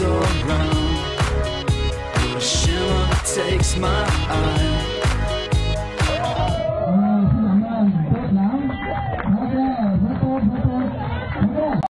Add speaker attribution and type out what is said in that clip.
Speaker 1: around. The shimmer takes my eyes.